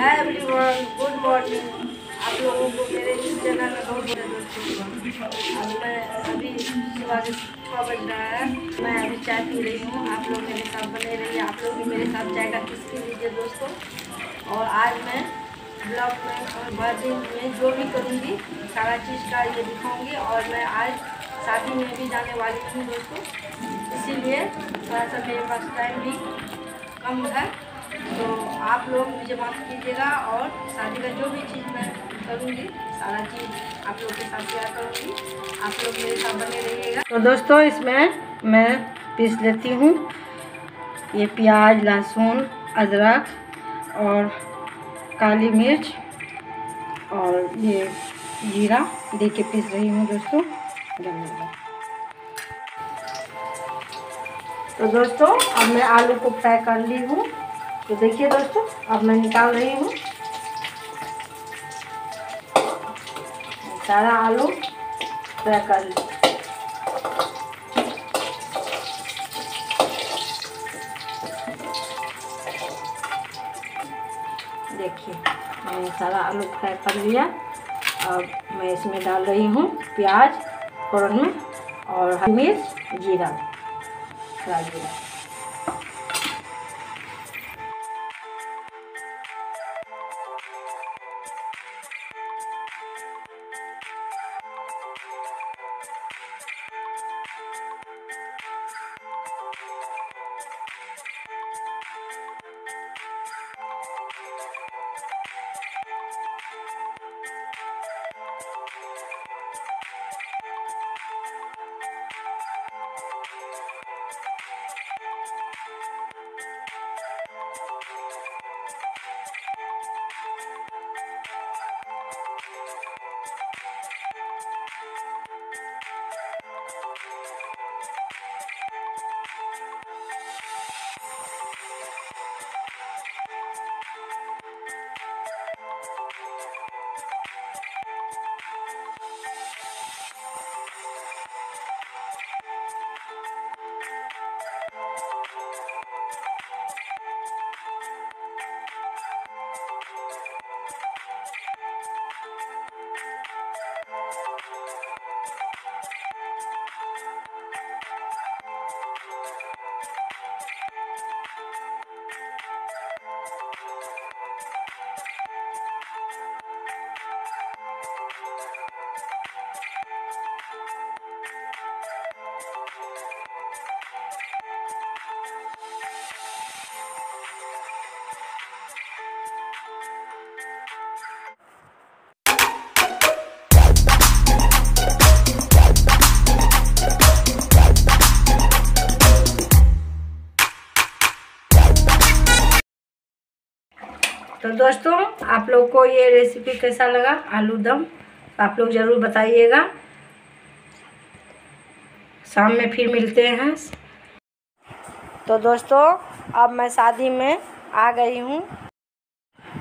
Everyone good morning आप लोगों को मेरे इस चैनल में बहुत बड़े दोस्तों अब मैं अभी सुबह के छः बज रहा है। मैं अभी चाय पी रही हूँ। आप लोग मेरे साथ बने रहिए। आप लोग भी मेरे साथ चाय का किस लीजिए दोस्तों? और आज मैं ब्लॉग में और दिन में जो भी करूँगी, सारा चीज़ का ये दिखाऊँगी। और मैं आज शादी में भी जाने वाली हूँ दोस्तों। इसीलिए थोड़ा सा मेरे पास टाइम भी कम है। तो आप लोग मुझे माफ़ कीजिएगा और शादी का जो भी चीज़ मैं करूँगी, सारा चीज़ आप लोग के साथ शेयर करूँगी। आप लोग मेरे साथ बने रहिएगा। तो दोस्तों, इसमें मैं पीस लेती हूँ। ये प्याज, लहसुन, अदरक और काली मिर्च और ये जीरा दे के पीस रही हूँ दोस्तों। धन्यवाद। तो दोस्तों, अब मैं आलू को फ्राई कर ली हूँ। तो देखिए दोस्तों, अब मैं निकाल रही हूँ। सारा आलू फ्राई कर ली। देखिए, मैंने सारा आलू फ्राई कर लिया। अब मैं इसमें डाल रही हूँ प्याज, फोरन में और मिर्च, जीरा। जीरा तो दोस्तों, आप लोग को ये रेसिपी कैसा लगा? आलू दम, आप लोग ज़रूर बताइएगा। शाम में फिर मिलते हैं। तो दोस्तों, अब मैं शादी में आ गई हूँ।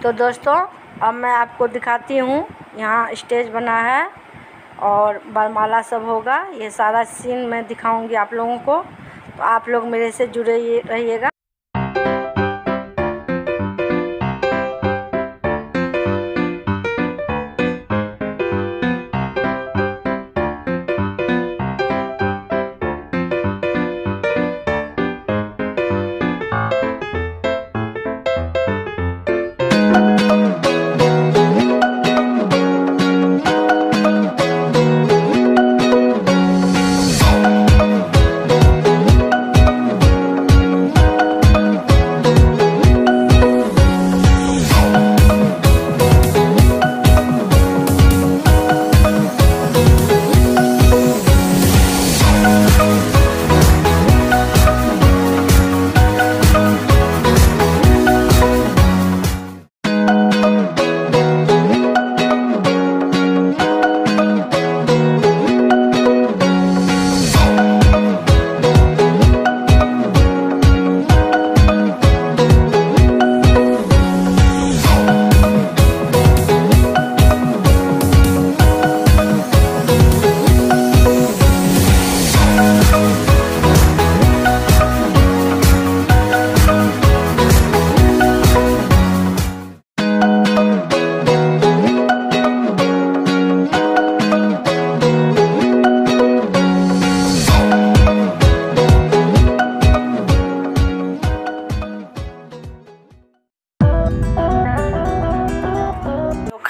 तो दोस्तों, अब मैं आपको दिखाती हूँ। यहाँ स्टेज बना है और बरमाला सब होगा। ये सारा सीन मैं दिखाऊँगी आप लोगों को। तो आप लोग मेरे से जुड़े रहिएगा।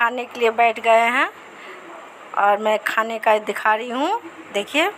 खाने के लिए बैठ गए हैं और मैं खाने का दिखा रही हूँ। देखिए।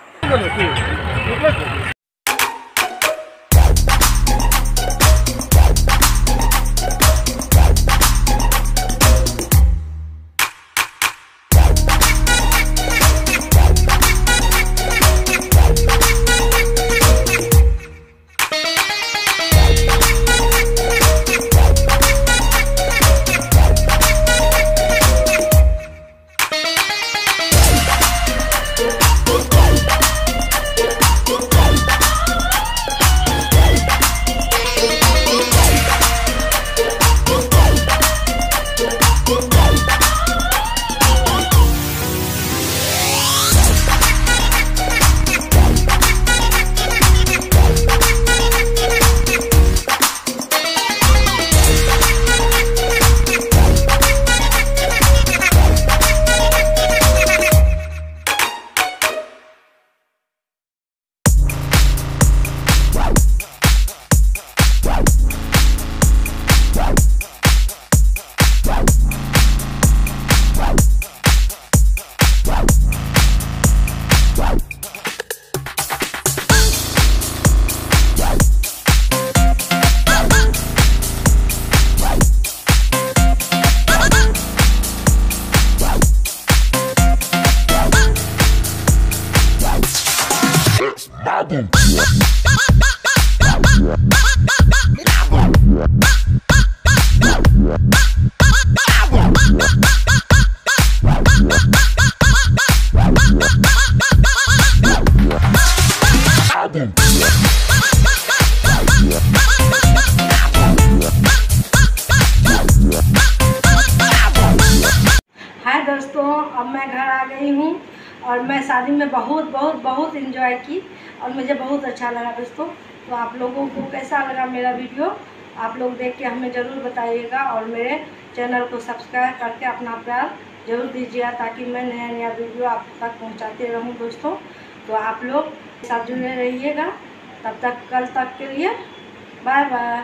Album. हाय दोस्तों, अब मैं घर आ गई हूँ और मैं शादी में बहुत बहुत बहुत इन्जॉय की और मुझे बहुत अच्छा लगा दोस्तों। तो आप लोगों को कैसा लगा मेरा वीडियो? आप लोग देख के हमें ज़रूर बताइएगा और मेरे चैनल को सब्सक्राइब करके अपना प्यार ज़रूर दीजिएगा ताकि मैं नया नया वीडियो आप तक पहुँचाते रहूँ दोस्तों। तो आप लोग साथ जुड़े रहिएगा। तब तक, कल तक के लिए बाय बाय